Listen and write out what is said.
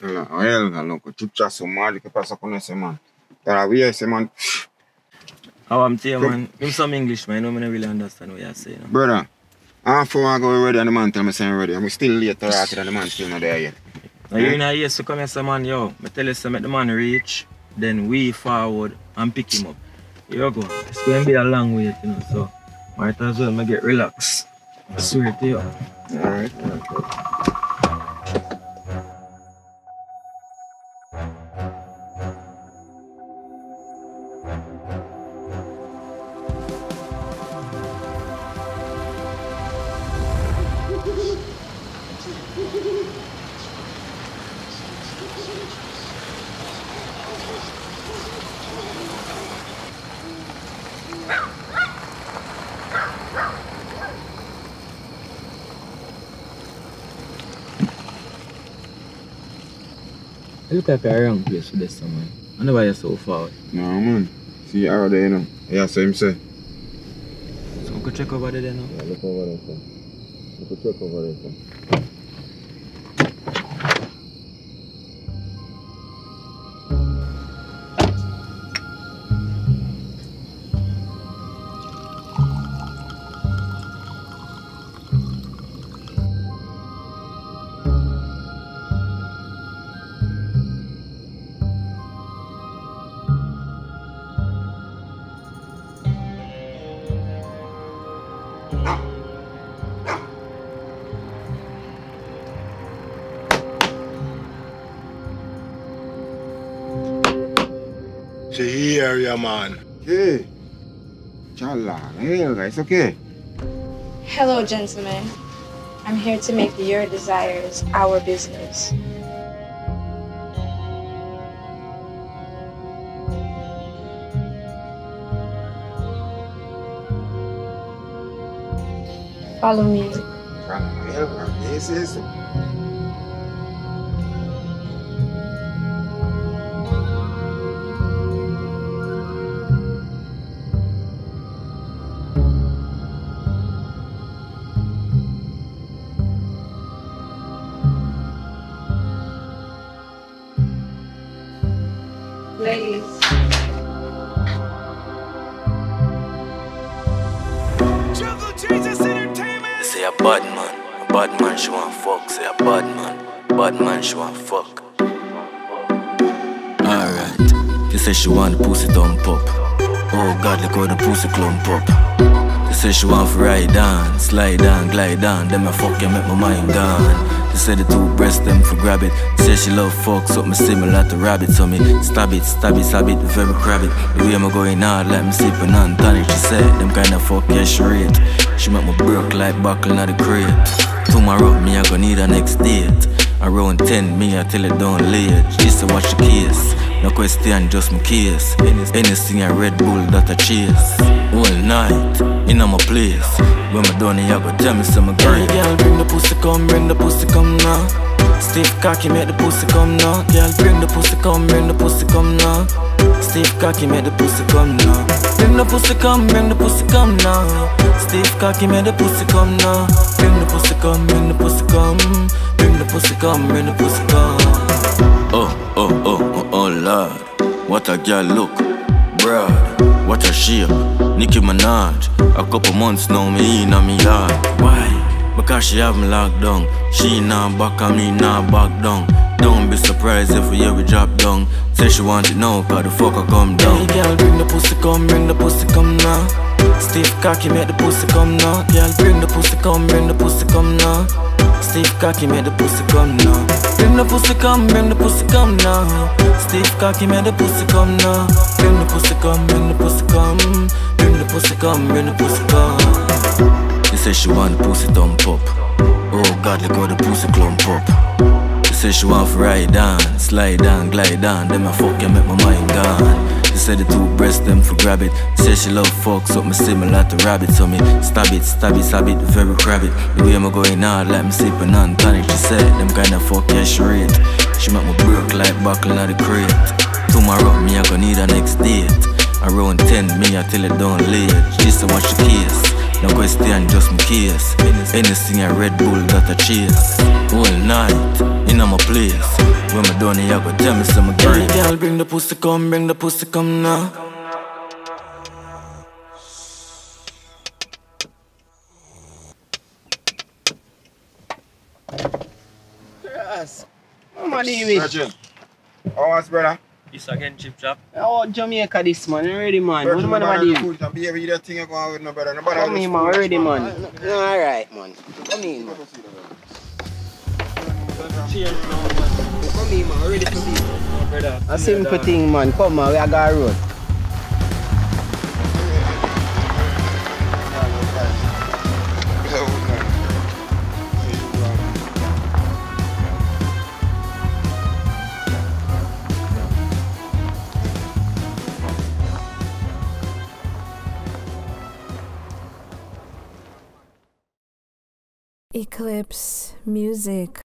Allora, Elga, loco, chucha Somali, ¿qué pasa con ese man? Todavía ese man, How I'm telling you, man. Me some English, man. I know me not really understand what you're saying. No? brother. Half hour ago we ready and the man tell me saying ready. I'm still late to right and the man still not there yet. Now you in a yes to come here, say, man, yo, me tell you, say, make the man reach, then we forward and pick him up. Here you go. It's going to be a long wait, you know, so might as well me get relaxed. I swear to you. Alright. You type of wrong place for this, man. I never hear so far. No man. See how there you know. Yeah, so him say. So we could check over there, now. Yeah, look over there, sir. Look at check over there, sir. See here, yeah, man. Okay. Chala, Elga, it's okay. Hello, gentlemen. I'm here to make your desires our business. Follow me. Yes, yes. Ladies. A bad man, a bad man she want fuck. Say a bad man, bad man she want fuck. Alright, she say she want the pussy thump up. Oh God, look how the pussy clump up. She say she want to ride down, slide down, glide down. Then I fuck you, make my mind gone. She said the two breasts them for grab it. Say she love fuck, something similar to rabbit. So me stab it, stab it, stab it, very crab it. The way I'm going hard, like me sipping on tonic. She said them kind of fuck yeah she. She make me broke like buckle in the crate. Tomorrow me I gonna need a next date. Around 10 me I tell it down late. She say watch the case. No question, just my case. Anything a Red Bull that I chase. All night, in my place. When me done, you go tell me some great. Girl, bring the pussy come, bring the pussy come now. Stiff cocky, make the pussy come now. Girl, bring the pussy come, bring the pussy come now. Stiff cocky, make the pussy come now. Bring the pussy come, bring the pussy come now. Stiff cocky, make the pussy come now. Bring the pussy come, bring the pussy come. Bring the pussy come, bring the pussy come. Oh, oh, oh, oh, oh, Lord. What a girl look, broad. What a shape, Nicki Minaj. A couple months now, me in a me yard. Why? Because she have me locked down. She nah back and me nah back down. Don't be surprised if we hear we drop down. Say she want it now, cause the fucker come down. Hey girl, bring the pussy come, bring the pussy come now. Stiff cocky, make the pussy come now. Girl, bring the pussy come, bring the pussy come now. Stiff cocky, made the pussy come now. Bring the pussy come, bring the pussy come now. Stiff cocky, make the pussy come now. Bring the pussy come, bring the pussy come. Bring the pussy come, bring the pussy come. She say she want the pussy thump up. Oh God, look how the pussy clump up. She say she want to ride down, slide down, glide down. Then I fuck you, make my mind gone. She She said the two breasts them for grab it. Say she love fuck, so something similar to rabbit. So me stab it, stab it, stab it, very crab it. The way I'm going hard, like me sipping on tonic. She said them kind of fuck yeah she rate. She make me broke like buckle of the crate. Tomorrow me I gonna need a next date. Around 10 me I tell it don't late. She so much case. No question, just my case. Anything a Red Bull that I chase. All night, in my place. When me done here, go tell me some great. Girl, bring the pussy come, bring the pussy come now. Yes. What man you with? Virgin. How was brother? This again, chip chop. Oh, Jamaica this man, you ready man? What Virgin, man man, man you do? fool, and behave with that thing you go on with no brother. No brother Come in man, foolish, ready man. Alright man. Come in man. Cheers, man. Come in man, ready for oh, brother. A simple thing man, come man, we are going road. Eklypse Music.